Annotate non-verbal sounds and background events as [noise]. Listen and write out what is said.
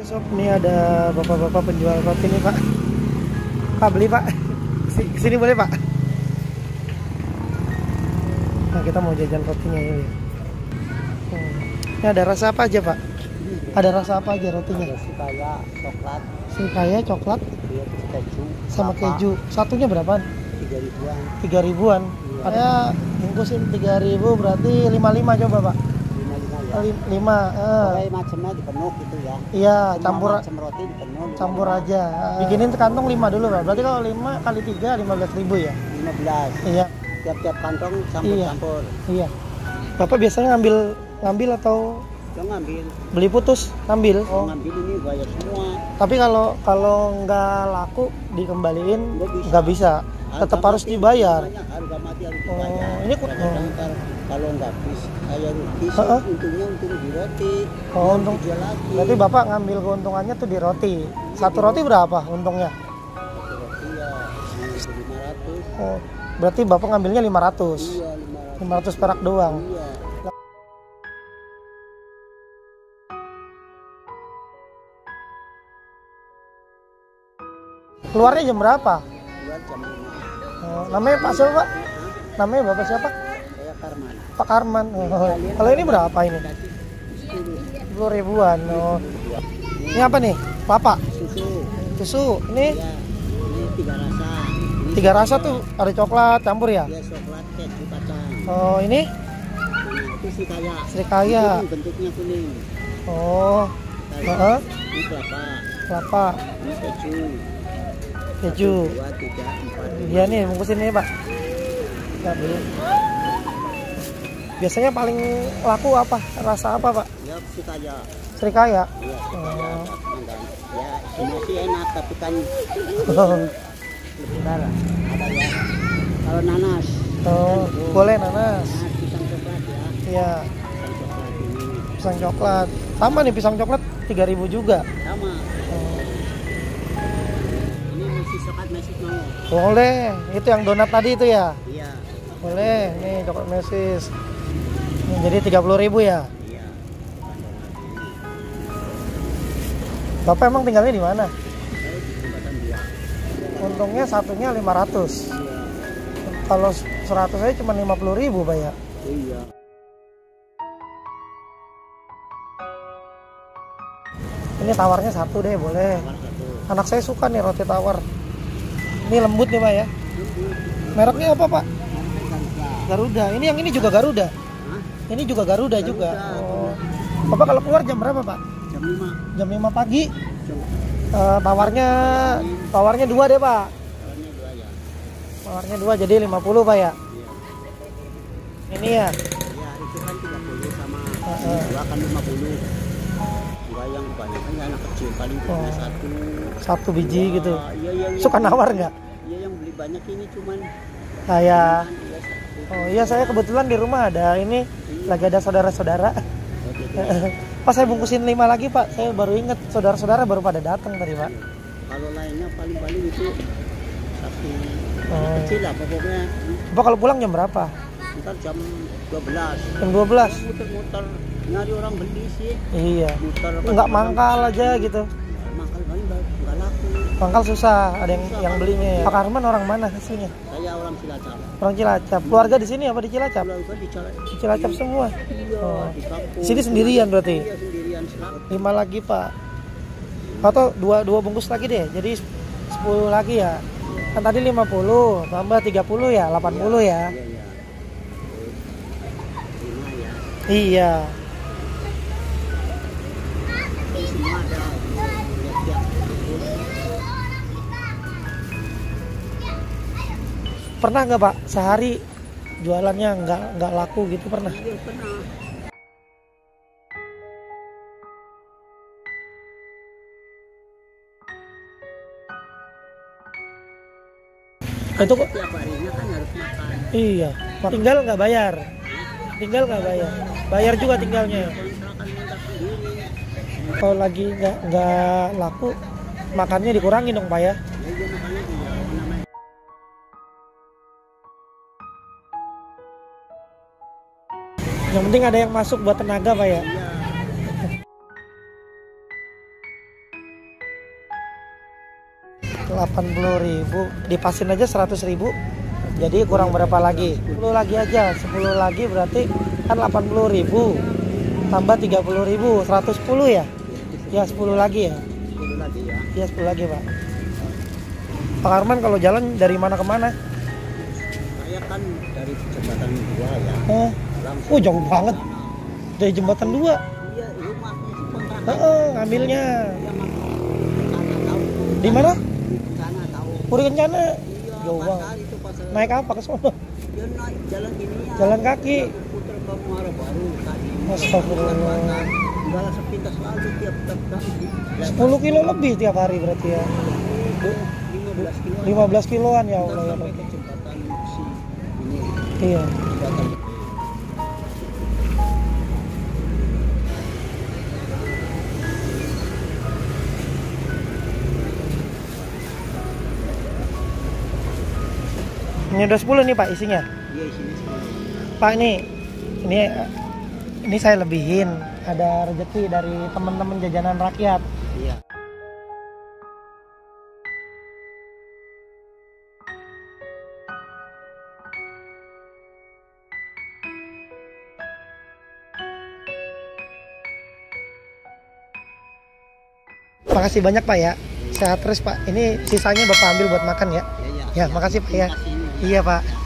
Oke sob, ini ada bapak-bapak penjual roti nih pak. Pak beli pak. Ke sini, boleh pak. Nah kita mau jajan rotinya ini. Hmm. Ini ada rasa apa aja pak? Ada rasa apa aja rotinya? Roti kaya, coklat, Srikaya, coklat, dia keju, sama keju. Satunya berapaan? tiga ribuan, Tiga ribuan. Saya bungkusin tiga ribu berarti lima lima coba pak. Lima lima. Lim- Lima. eh. Pokoknya macamnya dipenuh gitu ya. Iya campur macam roti dipenuh. campur aja. Bikinin kantong lima dulu pak. Berarti kalau lima kali tiga lima belas ribu ya? Lima belas. Iya. Tiap-tiap kantong campur-campur. Iya. Bapak biasanya ngambil ngambil atau Lo ngambil, beli putus? Ngambil. oh. Oh. ngambil ini bayar semua. Tapi kalau kalau nggak laku dikembaliin Nggak bisa. nggak bisa. Tetap Harga harus dibayar. Harga mati harus Oh, dibayar. ini ku- Kadang-kadang oh. kalau nggak bis, saya rugi sih. Heeh. Untungnya untung di roti. Oh, untung. lagi. Berarti bapak ngambil keuntungannya tuh di roti. Satu roti berapa untungnya? Satu roti ya lima ratus. Oh, berarti bapak ngambilnya 500. Iya lima ratus. 500 perak doang. Iya. Keluarnya jam berapa? Jual jam lima. Oh, namanya Pak siapa Pak? Namanya Bapak siapa? Saya Karman. Pak Karman. Oh, Kalau ini berapa ini? Sepuluh. 10 ribuan. Oh. Ini apa nih? Papa. Susu. Susu. Ini Ya. Ini tiga rasa. Ini tiga rasa tuh ada coklat campur ya? dia coklat keju kacang. Oh, ini itu sih kaya. Srikaya. Ini bentuknya kuning. Oh, Kaya. heeh. Ini kelapa. kelapa, Ini keju. Keju. Iya nih, bungkusin nih, Pak. Nggak beli. Biasanya paling laku apa? Rasa apa, Pak? Ya si kaya. Srikaya. Iya. Oh. Ya semua sih enak tapi kan [laughs] Oh, sebentar ada ya. Kalau nanas. oh, boleh nanas. Nanas pisang coklat ya. Iya, Pisang coklat ini. pisang coklat. Sama nih pisang coklat 3000 juga. Sama. Boleh. Itu yang donat tadi itu ya? Iya. Boleh. Nih coklat mesis. Nih, jadi 30.000 ya? Iya. Bapak emang tinggalnya di mana? Saya. Untungnya satunya 500. Iya. Kalau 100 aja cuma 50.000 Pak ya. Iya. Ini tawarnya satu deh, boleh. Anak saya suka nih roti tawar. Ini lembut nih Pak ya. Mereknya apa Pak? Garuda. Ini yang ini juga Garuda. Ini juga Garuda, Garuda. juga. Oh. Bapak kalau keluar jam berapa Pak? Jam 5. Jam 5 pagi. Jam Eh, tawarnya tawarnya dua deh Pak. dua ya. Tawarnya dua jadi 50 Pak ya. Iya. Ini ya. Ya itu kan 30 sama Heeh. dua kan 50. Yang banyak kan anak kecil paling Oh. satu. Satu biji Dua. gitu. Iya iya. iya. Suka nawar nggak? Iya yang beli banyak ini cuman Saya iya satu. Oh iya saya kebetulan di rumah ada ini lagi ada saudara-saudara. Gitu. Pas saya bungkusin lima lagi pak, saya baru inget saudara-saudara baru pada datang tadi pak. Kalau lainnya paling-paling itu satu Oh. kecil lah pokoknya. Bapak kalau pulang jam berapa? Ntar jam 12. Jam 12? Muter-muter nyari orang beli sih. Iya. Muter Nggak mangkal aja gitu. Mangkal paling nggak laku. Mangkal susah, ada yang yang belinya. ya. Pak Arman orang mana aslinya? Saya orang Cilacap. Orang Cilacap. Keluarga di sini apa di Cilacap? Di Cilacap. Di Cilacap semua. Iya, Oh. di kampung. Sini sendirian berarti? Iya, sendirian. Lima lagi pak. Atau dua dua bungkus lagi deh. Jadi 10 lagi ya. Kan tadi 50 tambah 30 ya, 80 ya. Iya, iya. Lima ya. Iya. Pernah nggak pak sehari jualannya nggak nggak laku gitu pernah? Iya, pernah. Itu kok Tiap harinya kan harus makan. iya. Tinggal nggak bayar. Tinggal nggak bayar. Bayar juga tinggalnya. Sendiri. Kalau lagi nggak nggak laku makannya dikurangin dong pak ya. Yang penting ada yang masuk buat tenaga pak ya. Iya. 80.000 dipasin aja 100.000 jadi kurang berapa lagi 10 lagi aja 10 lagi berarti kan 80.000 tambah 30.000 110 ya ya 10 lagi ya Dulu lagi ya. ya 10 lagi pak Pak Arman kalau jalan dari mana ke mana Saya kan dari jembatan dua ya. oh, Langsung oh jauh banget sana. dari jembatan 2 Iya. Heeh, ngambilnya Iya. Sana di mana Sana. Puri Kencana Iya, Jauh banget. naik apa ke sono naik jalan. Jalan kaki. Astagfirullah. Enggak sepintas lagi tiap tiap kaki. 10 kilo lebih tiap hari berarti ya 15 kilo. 15 kiloan ya Allah ya iya ini udah 10 nih pak isinya Iya sini semua. Pak ini ini ini saya lebihin ada rezeki dari teman-teman jajanan rakyat. Iya. Makasih banyak Pak ya. Sehat terus Pak. Ini sisanya Bapak ambil buat makan ya. Iya, iya. Ya, makasih Pak ya. Iya Pak.